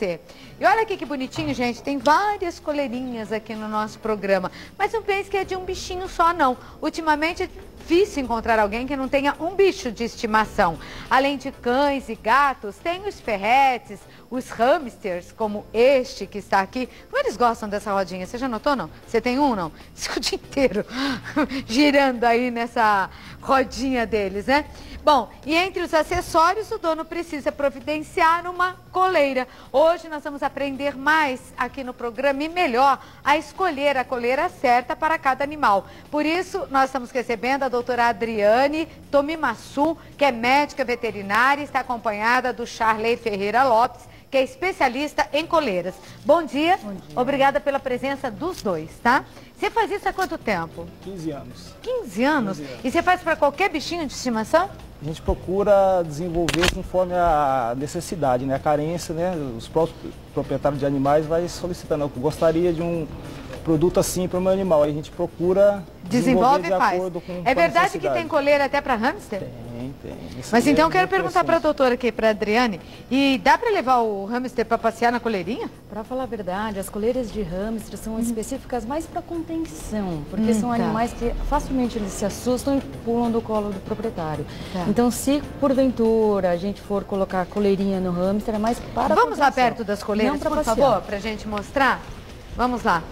você. E olha aqui que bonitinho, gente, tem várias coleirinhas aqui no nosso programa. Mas não pense que é de um bichinho só, não. Ultimamente é difícil encontrar alguém que não tenha um bicho de estimação. Além de cães e gatos, tem os ferretes, os hamsters, como este que está aqui. Como eles gostam dessa rodinha? Você já notou, não? Você tem um, não? O dia inteiro girando aí nessa rodinha deles, né? Bom, e entre os acessórios, o dono precisa providenciar uma coleira. Hoje nós vamos aprender mais aqui no programa e melhor a escolher a coleira certa para cada animal. Por isso, nós estamos recebendo a doutora Adriane Tomimassu, que é médica veterinária e está acompanhada do Charley Ferreira Lopes, que é especialista em coleiras. Bom dia. Bom dia. Obrigada pela presença dos dois, tá? Você faz isso há quanto tempo? 15 anos. 15 anos? 15 anos. E você faz para qualquer bichinho de estimação? a gente procura desenvolver conforme a necessidade, né? a carência, né? os próprios proprietários de animais vai solicitando, eu gostaria de um produto assim para o meu animal, aí a gente procura desenvolve de faz. acordo com É verdade que tem coleira até para hamster? Tem, tem. Isso Mas então eu quero perguntar para a doutora aqui, para a Adriane, e dá para levar o hamster para passear na coleirinha? Para falar a verdade, as coleiras de hamster são hum. específicas mais para contenção, porque hum, são tá. animais que facilmente eles se assustam e pulam do colo do proprietário. Tá. Então se porventura a gente for colocar a coleirinha no hamster, é mais para Vamos lá perto das coleiras, por passear. favor, para a gente mostrar? Vamos lá.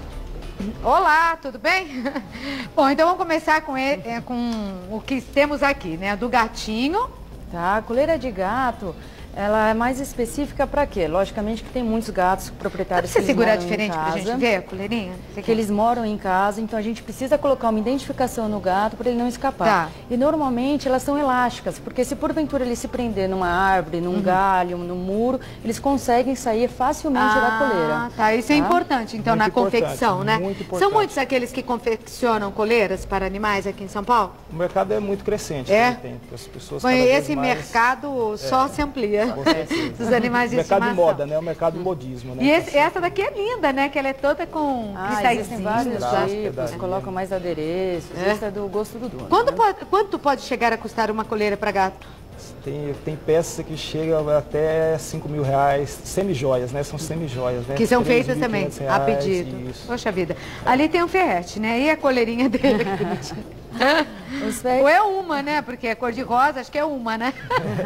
Olá, tudo bem? Bom, então vamos começar com, ele, é, com o que temos aqui, né? Do gatinho. Tá, coleira de gato ela é mais específica para quê? Logicamente que tem muitos gatos proprietários Você segurar diferente para a gente ver a coleirinha? que quer? eles moram em casa, então a gente precisa colocar uma identificação no gato para ele não escapar. Tá. E normalmente elas são elásticas, porque se porventura ele se prender numa árvore, num uhum. galho, num muro, eles conseguem sair facilmente ah, da coleira. Tá, isso é tá? é importante, então, muito na confecção, né? Muito são muitos aqueles que confeccionam coleiras para animais aqui em São Paulo? O mercado é muito crescente. É? Né? Tem, as pessoas Bom, esse mais... mercado só é. se amplia. Dos animais de mercado estimação. mercado moda, né? O mercado modismo, né? E esse, essa daqui é linda, né? Que ela é toda com ah, cristalzinhos. vários tipos, colocam mais adereços. É. Isso é do gosto do dono. Quanto, né? pode, quanto pode chegar a custar uma coleira para gato? Tem, tem peças que chegam até 5 mil reais, semi-joias, né? São semi-joias, né? Que são feitas também, reais, a pedido. Isso. Poxa vida. Ali tem um ferrete, né? E a coleirinha dele? Ou é uma, né? Porque é cor-de-rosa, acho que é uma, né?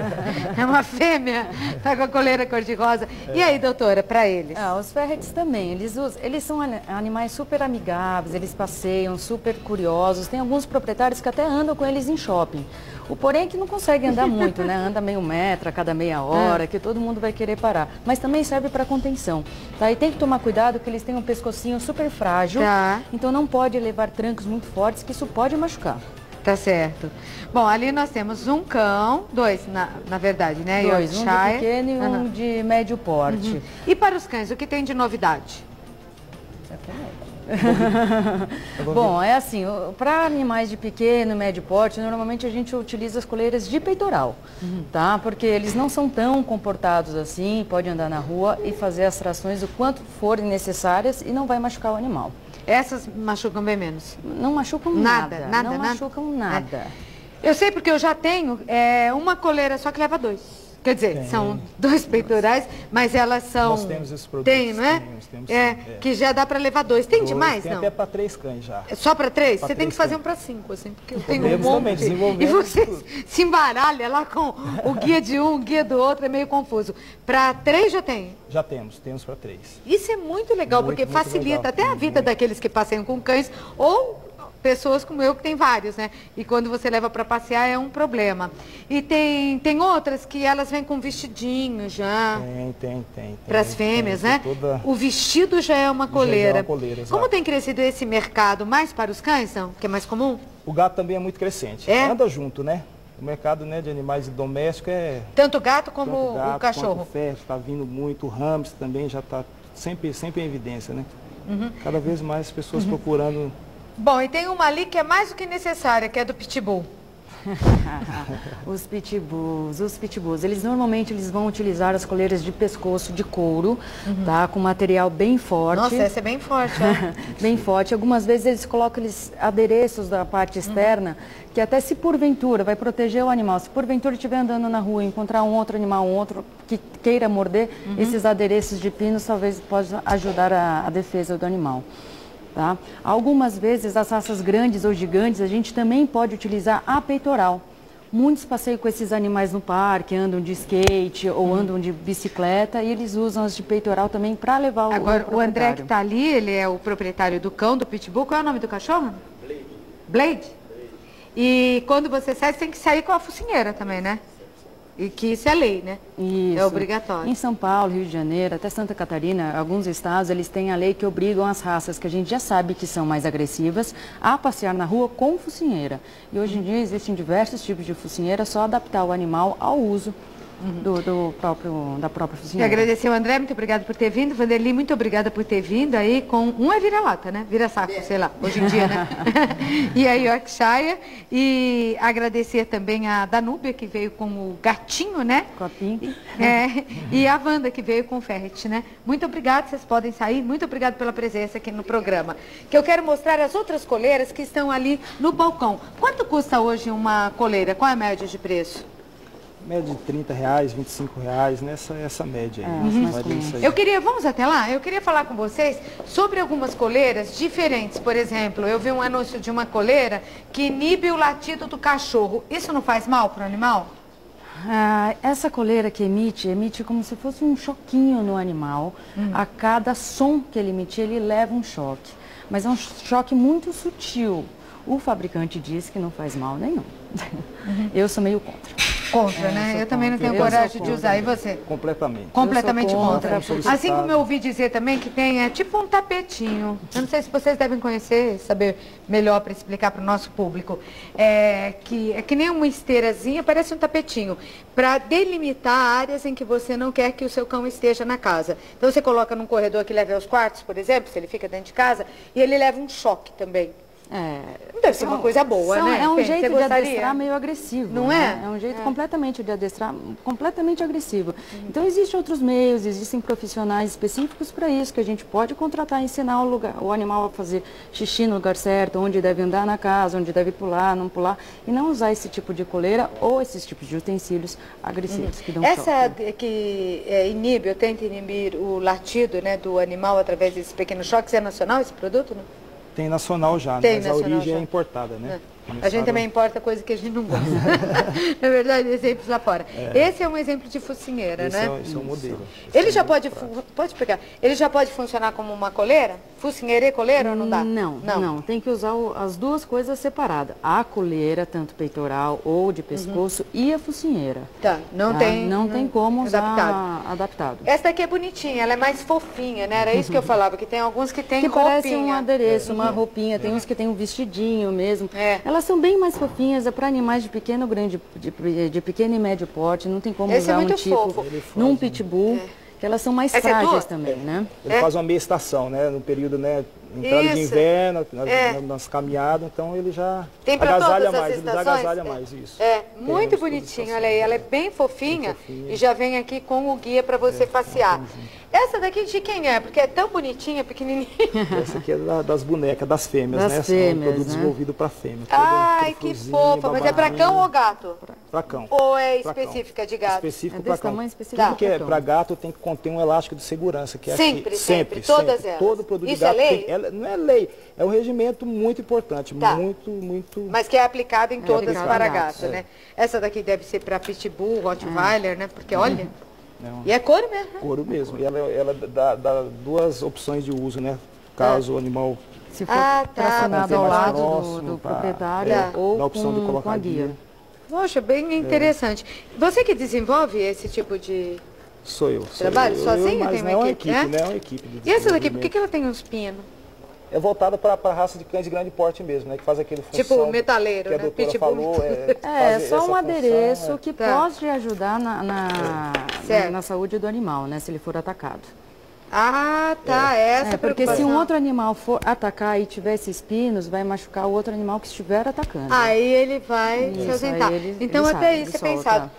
é uma fêmea, tá com a coleira cor-de-rosa. E aí, doutora, para eles? Ah, os ferretes também, eles, usam, eles são animais super amigáveis, eles passeiam, super curiosos. Tem alguns proprietários que até andam com eles em shopping. O porém é que não consegue andar muito, né? Anda meio metro a cada meia hora, é. que todo mundo vai querer parar. Mas também serve para contenção. Tá? E tem que tomar cuidado que eles têm um pescocinho super frágil. Tá. Então não pode levar trancos muito fortes, que isso pode machucar. Tá certo. Bom, ali nós temos um cão, dois, na, na verdade, né? Dois, um de pequeno e um de médio porte. Uhum. E para os cães, o que tem de novidade? Bom, é assim, para animais de pequeno, médio porte, normalmente a gente utiliza as coleiras de peitoral, uhum. tá? Porque eles não são tão comportados assim, pode andar na rua e fazer as trações o quanto forem necessárias e não vai machucar o animal. Essas machucam bem menos? Não machucam nada. Nada, nada Não nada. machucam nada. É. Eu sei porque eu já tenho é, uma coleira só que leva dois. Quer dizer, tem. são dois peitorais, mas elas são... Nós temos esses produtos. Tem, não é? Temos, temos, é, é, que já dá para levar dois. Tem dois, demais, tem não? até para três cães já. É só para três? Pra você três tem que fazer cães. um para cinco, assim, porque eu tenho um monte. E você se embaralha lá com o guia de um, o guia do outro, é meio confuso. Para três já tem? Já temos, temos para três. Isso é muito legal, muito, porque muito facilita legal. até a vida muito. daqueles que passeiam com cães ou pessoas como eu que tem vários, né? E quando você leva para passear é um problema. E tem, tem outras que elas vêm com vestidinho já. Tem, tem, tem. Para as fêmeas, tem, né? Toda... O vestido já é uma coleira. Já é uma coleira como tem crescido esse mercado? Mais para os cães, não? Que é mais comum? O gato também é muito crescente. É? Anda junto, né? O mercado né, de animais domésticos é... Tanto gato como tanto gato, o cachorro. Ferro está vindo muito, o hamster também já está sempre, sempre em evidência, né? Uhum. Cada vez mais pessoas uhum. procurando Bom, e tem uma ali que é mais do que necessária, que é do Pitbull. os pitbulls, os pitbulls, eles normalmente eles vão utilizar as coleiras de pescoço de couro, uhum. tá? Com material bem forte. Nossa, essa é bem forte, é? bem forte. Algumas vezes eles colocam eles, adereços da parte externa, uhum. que até se porventura vai proteger o animal, se porventura estiver andando na rua e encontrar um outro animal, um outro que queira morder, uhum. esses adereços de pinos talvez possam ajudar a, a defesa do animal. Tá? Algumas vezes, as raças grandes ou gigantes, a gente também pode utilizar a peitoral. Muitos passeiam com esses animais no parque, andam de skate ou hum. andam de bicicleta e eles usam as de peitoral também para levar o Agora, o, o André que está ali, ele é o proprietário do cão, do pitbull. Qual é o nome do cachorro? Blade. Blade? E quando você sai, você tem que sair com a focinheira também, né? E que isso é lei, né? Isso. É obrigatório. Em São Paulo, Rio de Janeiro, até Santa Catarina, alguns estados, eles têm a lei que obrigam as raças que a gente já sabe que são mais agressivas a passear na rua com focinheira. E hoje em dia existem diversos tipos de focinheira, só adaptar o animal ao uso do, do, próprio, da própria cozinha. Agradecer o André, muito obrigado por ter vindo. Vanderli, muito obrigada por ter vindo aí com... Um é vira-lata, né? Vira-saco, sei lá, hoje em dia, né? e a Yorkshire. E agradecer também a Danúbia, que veio com o gatinho, né? Copinho. É, e a Wanda, que veio com o Ferret, né? Muito obrigado, vocês podem sair. Muito obrigado pela presença aqui no programa. Que eu quero mostrar as outras coleiras que estão ali no balcão. Quanto custa hoje uma coleira? Qual é a média de preço? Média de 30 reais, 25 reais, nessa essa média aí. É, uhum. aí. Eu queria, vamos até lá, eu queria falar com vocês sobre algumas coleiras diferentes. Por exemplo, eu vi um anúncio de uma coleira que inibe o latido do cachorro. Isso não faz mal para o animal? Ah, essa coleira que emite, emite como se fosse um choquinho no animal. Hum. A cada som que ele emite, ele leva um choque. Mas é um choque muito sutil. O fabricante diz que não faz mal nenhum. Uhum. Eu sou meio contra. Contra, é, né? Eu, eu também não tenho coragem de usar. E você? Completamente. Completamente contra. contra. Assim como eu ouvi dizer também que tem, é tipo um tapetinho. Eu não sei se vocês devem conhecer, saber melhor para explicar para o nosso público. É que, é que nem uma esteirazinha, parece um tapetinho. Para delimitar áreas em que você não quer que o seu cão esteja na casa. Então você coloca num corredor que leva aos quartos, por exemplo, se ele fica dentro de casa, e ele leva um choque também. É, Deve ser uma coisa boa, são, né? É um jeito de adestrar meio agressivo. Não né? é? É um jeito é. completamente de adestrar, completamente agressivo. Uhum. Então, existem outros meios, existem profissionais específicos para isso, que a gente pode contratar, ensinar o, lugar, o animal a fazer xixi no lugar certo, onde deve andar na casa, onde deve pular, não pular, e não usar esse tipo de coleira ou esses tipos de utensílios agressivos uhum. que dão Essa choque. que é, inibe, ou tenta inibir o latido né, do animal através desses pequenos choques, é nacional esse produto? Não? Tem nacional já, Tem mas nacional a origem é já. é importada, né? É. A gente também importa coisa que a gente não gosta. Na verdade, exemplos lá fora. É. Esse é um exemplo de focinheira, esse né? É, esse é o modelo. Ele já pode, pode pegar, ele já pode funcionar como uma coleira? Focinheira e coleira ou não dá? Não, não, não. Tem que usar o, as duas coisas separadas. A coleira, tanto peitoral ou de pescoço, uhum. e a focinheira. Tá, não tá? tem... Não, tem como usar adaptado. adaptado. Essa daqui é bonitinha, ela é mais fofinha, né? Era isso que eu falava, que tem alguns que tem que roupinha. parece um adereço, uma roupinha. Tem uns que tem um vestidinho mesmo. É. Elas são bem mais fofinhas, é para animais de pequeno, grande, de, de, pequeno e médio porte, não tem como Esse é usar é um tipo fofo. num pitbull. É. Que elas são mais Essa é frágeis é também, né? Ele faz uma meia estação, né? No período, né? Entrada isso. de inverno, nas, é. nas, caminhadas, então ele já Tem agasalha mais, ele já agasalha mais isso. É, muito bonitinho, olha aí, ela é bem fofinha, fofinha, e já vem aqui com o guia para você é, passear. Essa daqui de quem é? Porque é tão bonitinha, pequenininha. Essa aqui é da, das bonecas, das fêmeas, das né? Fêmeas, é um produto né? desenvolvido para fêmea. Ai, que fofa. Mas é para cão ou gato? Para cão. Ou é específica de gato? Específico é para cão. Tamanho específico Porque é para gato tem que conter um elástico de segurança. Que é sempre, aqui. sempre, sempre, todas sempre. elas. Todo produto Isso de gato é lei? Tem, não é lei, é um regimento muito importante, tá. muito, muito... Mas que é aplicado em é todas aplicado para gato, né? Essa daqui deve ser para pitbull, rottweiler, né? Porque olha... Não. E é couro mesmo, né? Couro mesmo. E ela, ela dá, dá, duas opções de uso, né? Caso é. o animal se for ah, tá. tracionado ao lado próximo, do, do pra, proprietário é, ou dá a opção com, de colocar com a guia. guia. Poxa, bem interessante. É. Você que desenvolve esse tipo de Sou eu. Sou Trabalho eu, sozinho? Eu, mas tem uma não equipe, é uma equipe, né? É uma equipe e essa daqui, por que, que ela tem uns pinos? É voltada para a raça de cães de grande porte mesmo, né? Que faz aquele função Tipo metaleiro, que a né? doutora Pitbull. falou. É, é só um adereço função, é. que tá. pode ajudar na, na, na, na, saúde do animal, né? Se ele for atacado. Ah, tá, essa É, porque se um outro animal for atacar e tiver esses espinos, vai machucar o outro animal que estiver atacando. Aí ele vai se Isso, ausentar. aí ele- então ele até sabe, isso é ele pensado.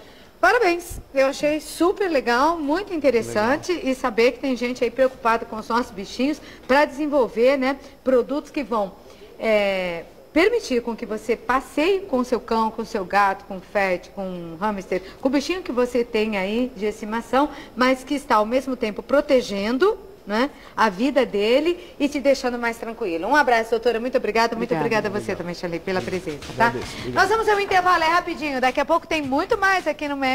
Parabéns, eu achei super legal, muito interessante e saber que tem gente aí preocupada com os nossos bichinhos para desenvolver né, produtos que vão é, permitir com que você passeie com o seu cão, com o seu gato, com o pet, com o hamster, com o bichinho que você tem aí de estimação, mas que está ao mesmo tempo protegendo né, a vida dele e te deixando mais tranquilo. Um abraço, doutora. Muito obrigada. Muito Obrigada. obrigada a você também, Shirley, pela presença. Tá? Nós vamos ao intervalo, é rapidinho. Daqui a pouco tem muito mais aqui no Mega.